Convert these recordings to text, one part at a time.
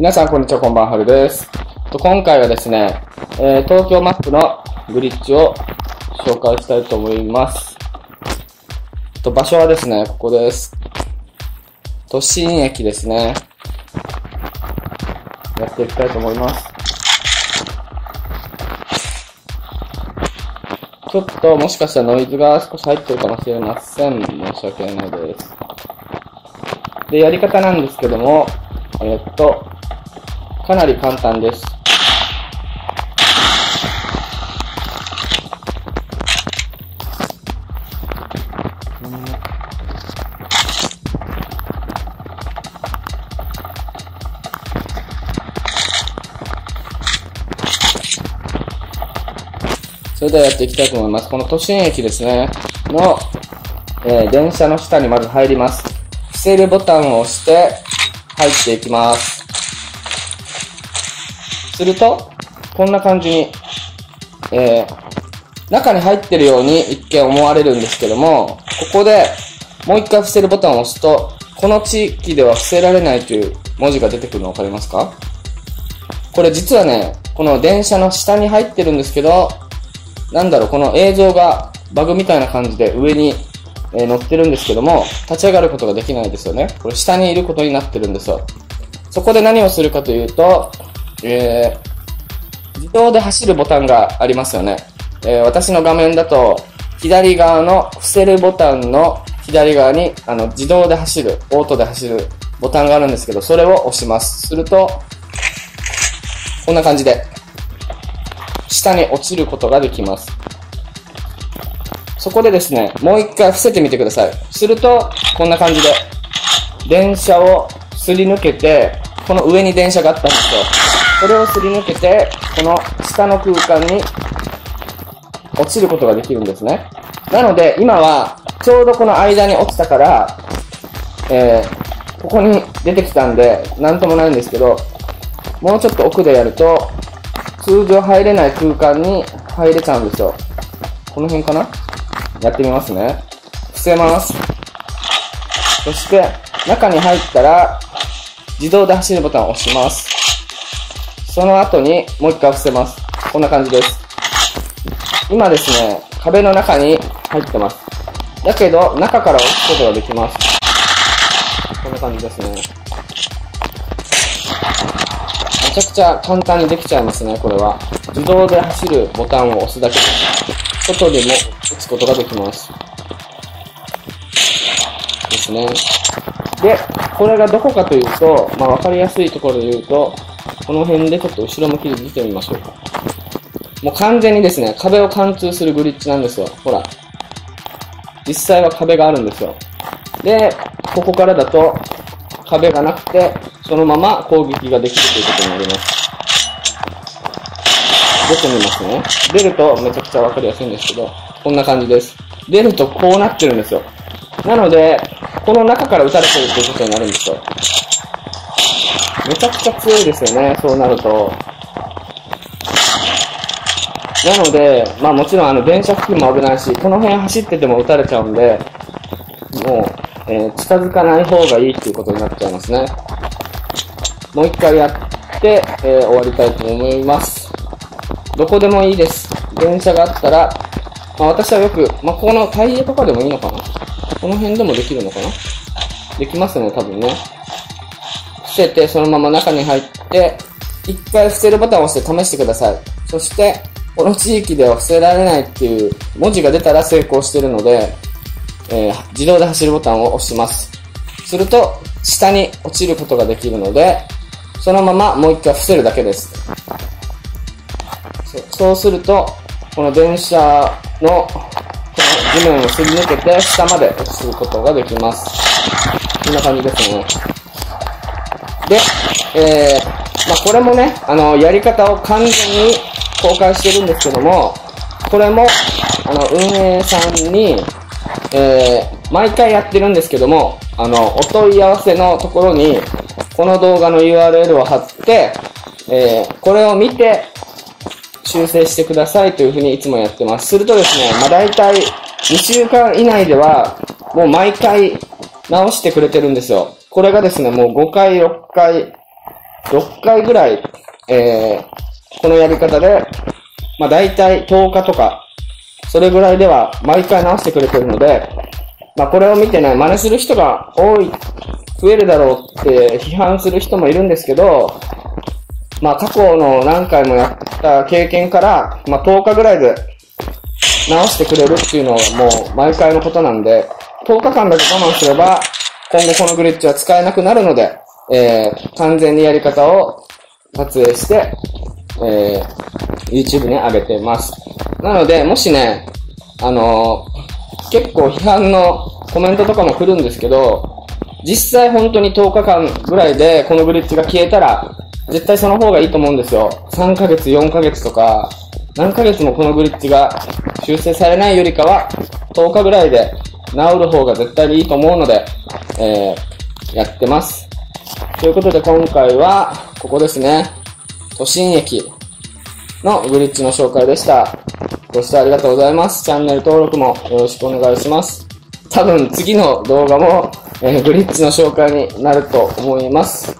皆さん、こんにちは、こんばんはるです。今回はですね、えー東京マップのグリッジを紹介したいと思います。と場所はですね、ここです。都心駅ですね。やっていきたいと思います。ちょっともしかしたらノイズが少し入ってるかもしれません。申し訳ないです。で、やり方なんですけども、えっと、かなり簡単です。それではやっていきたいと思います。この都心駅ですね、の、えー電車の下にまず入ります。伏せるボタンを押して入っていきます。すると、こんな感じに、えー中に入ってるように一見思われるんですけども、ここでもう一回伏せるボタンを押すと、この地域では伏せられないという文字が出てくるのわかりますか？これ実はね、この電車の下に入ってるんですけど、なんだろう、この映像がバグみたいな感じで上に、えー乗ってるんですけども、立ち上がることができないですよね。これ下にいることになってるんですよ。そこで何をするかというと、えー、自動で走るボタンがありますよね。えー私の画面だと、左側の伏せるボタンの左側に、あの、自動で走る、オートで走るボタンがあるんですけど、それを押します。すると、こんな感じで、下に落ちることができます。そこでですね、もう一回伏せてみてください。すると、こんな感じで、電車をすり抜けて、この上に電車があったんですよ。それをすり抜けて、この下の空間に落ちることができるんですね。なので、今は、ちょうどこの間に落ちたから、えー、ここに出てきたんで、なんともないんですけど、もうちょっと奥でやると、通常入れない空間に入れちゃうんですよ。この辺かな？やってみますね。伏せます。そして、中に入ったら、自動で走るボタンを押します。その後に、もう一回伏せます。こんな感じです。今ですね、壁の中に入ってます。だけど、中から押すことができます。こんな感じですね。めちゃくちゃ簡単にできちゃいますね、これは。自動で走るボタンを押すだけで、外でも打つことができます。ですね。で、これがどこかというと、まあ、わかりやすいところで言うと、この辺でちょっと後ろ向きで見てみましょうか。もう完全にですね、壁を貫通するグリッジなんですよ。ほら。実際は壁があるんですよ。で、ここからだと、壁がなくて、そのまま攻撃ができるということになります。出てみますね。出るとめちゃくちゃわかりやすいんですけど、こんな感じです。出るとこうなってるんですよ。なので、この中から撃たれてるということになるんですよ。めちゃくちゃ強いですよね、そうなると。なので、まあもちろんあの電車付近も危ないし、この辺走ってても撃たれちゃうんで、もう、えー近づかない方がいいっていうことになっちゃいますね。もう一回やって、えー終わりたいと思います。どこでもいいです。電車があったら、まあ私はよく、まあこのタイヤとかでもいいのかなこの辺でもできるのかなできますね、多分ね。せて、そのまま中に入って、一回伏せるボタンを押して試してください。そして、この地域では伏せられないっていう文字が出たら成功してるので、えー自動で走るボタンを押します。すると、下に落ちることができるので、そのままもう一回伏せるだけです。そうすると、この電車の、この地面をすり抜けて下まで落ちることができます。こんな感じですね。で、えー、まあこれもね、あの、やり方を完全に公開してるんですけども、これも、あの、運営さんに、えー、毎回やってるんですけども、あの、お問い合わせのところに、この動画の URL を貼って、えー、これを見て、修正してくださいというふうにいつもやってます。するとですね、まあ大体2週間以内では、もう毎回直してくれてるんですよ。これがですね、もう5回、6回、6回ぐらい、えー、このやり方で、まあ大体10日とか、それぐらいでは毎回直してくれてるので、まあこれを見てね、真似する人が多い、増えるだろうって批判する人もいるんですけど、まあ過去の何回もやった経験から、まあ10日ぐらいで直してくれるっていうのはもう毎回のことなんで、10日間だけ我慢すれば、今後このグリッチは使えなくなるので、えー、完全にやり方を撮影して、えー、YouTube に上げてます。なので、もしね、あのー、結構批判のコメントとかも来るんですけど、実際本当に10日間ぐらいでこのグリッチが消えたら、絶対その方がいいと思うんですよ。3ヶ月、4ヶ月とか、何ヶ月もこのグリッチが修正されないよりかは、10日ぐらいで治る方が絶対にいいと思うので、えー、やってます。ということで今回は、ここですね。都心駅のグリッチの紹介でした。ご視聴ありがとうございます。チャンネル登録もよろしくお願いします。多分次の動画も、えー、グリッチの紹介になると思います。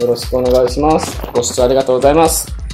よろしくお願いします。ご視聴ありがとうございます。